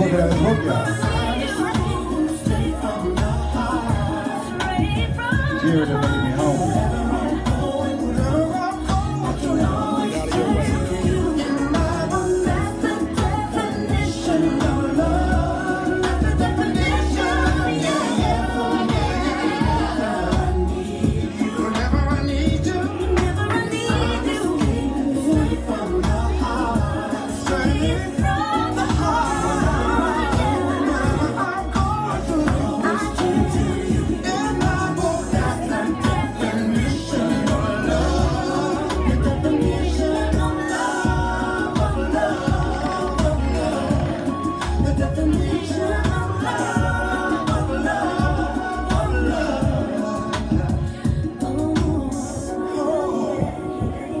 It out. Let's work it out. Cheers and making me hungry.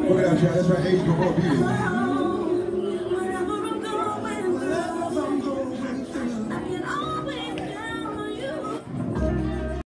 Love. at y'all. That's right. Age before beauty.